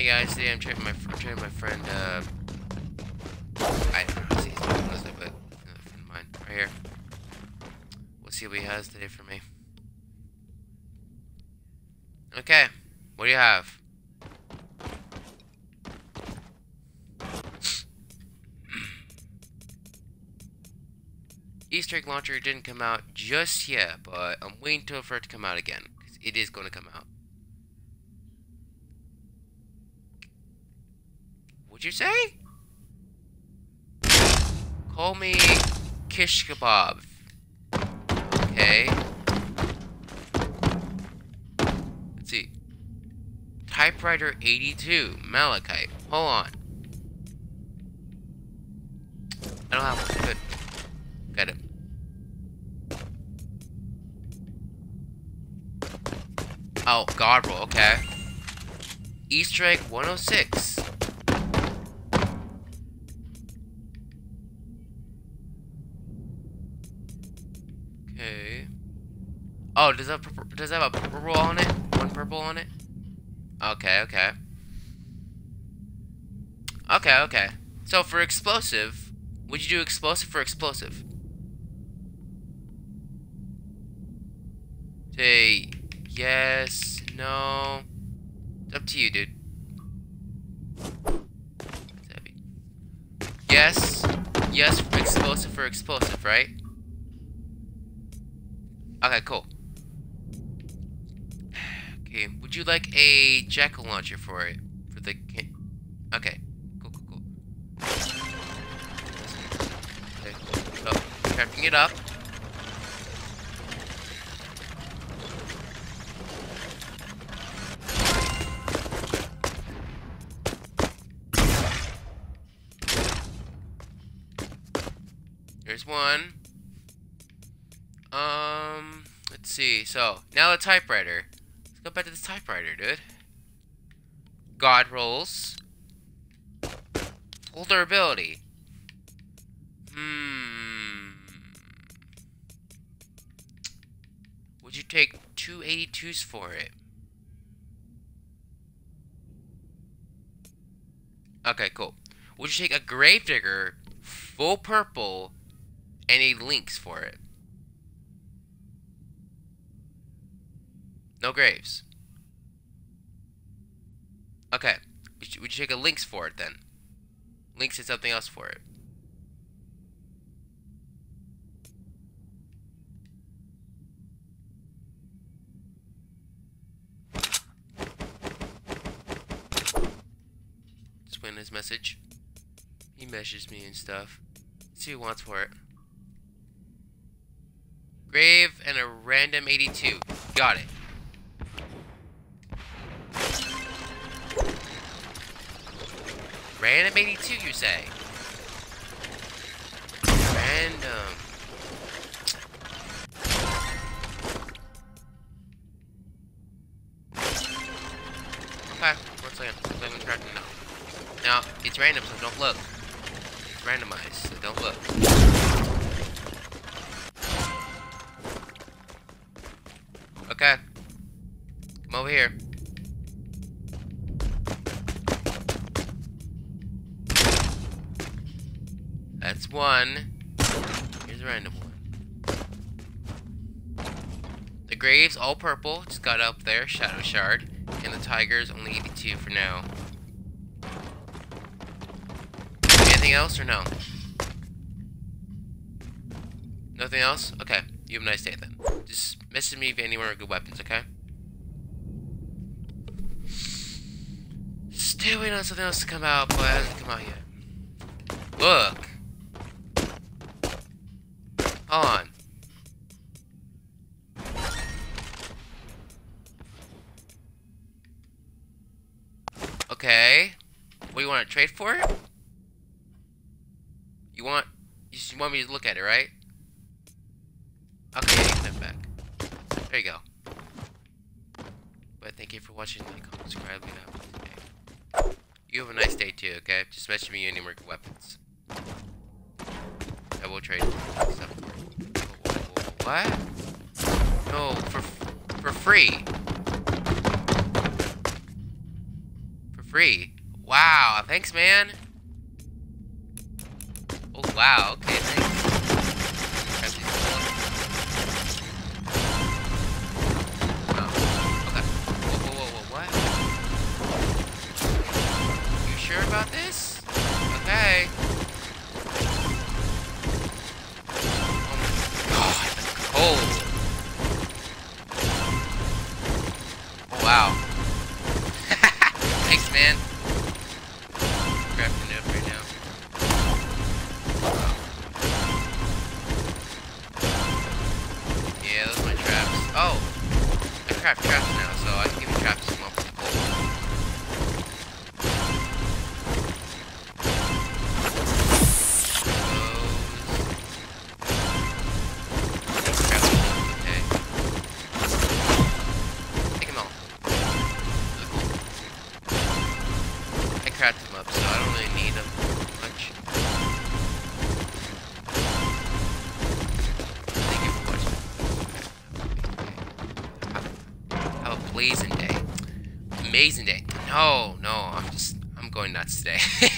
Hey guys, today I'm trading my I'm my friend. Uh, I see he's not Leslie, but another friend of mine right here. We'll see what he has today for me. Okay, what do you have? Easter egg launcher didn't come out just yet, but I'm waiting till for it to come out again. Because it is going to come out. What'd you say? Call me Kish Kebab. Okay. Let's see. Typewriter 82. Malachite. Hold on. I don't have one. Good. Got it. Oh, God okay. Easter egg 106. Okay. Oh, does that does that have a purple on it? One purple on it? Okay, okay. Okay, okay. So for explosive, would you do explosive for explosive? Say yes, no. It's up to you, dude. Yes, yes, explosive for explosive, right? Okay, cool. Okay, would you like a jackal launcher for it? For the okay, cool, cool, cool. Okay, so crafting it up. There's one. Um, let's see. So, now the typewriter. Let's go back to the typewriter, dude. God rolls. Full durability. Hmm. Would you take two 82s for it? Okay, cool. Would you take a Gravedigger, full purple, and a Lynx for it? No graves. Okay. Would you, would you take a Lynx for it then? Lynx and something else for it. Just win his message. He messages me and stuff. Let's see who wants for it. Grave and a random 82. Got it. Random 82, you say? Random. Okay, one second. I'm gonna track now. Now, it's random, so don't look. It's randomized, so don't look. Okay. Come over here. That's one. Here's a random one. The graves, all purple. Just got up there. Shadow Shard. And the tigers, only 82 for now. Anything else or no? Nothing else? Okay. You have a nice day then. Just message me if you anywhere good weapons, okay? Still waiting on something else to come out, but it hasn't come out yet. Look! On. Okay. What do you want to trade for? You want you just want me to look at it, right? Okay, yeah, you back. There you go. But thank you for watching, like, comment, subscribe, leave a okay. You have a nice day too, okay? Just message me any more weapons. I will trade stuff. What? No, for for free. For free. Wow, thanks man. Oh wow, okay. okay Amazing day. Amazing day. No, no, I'm just, I'm going nuts today.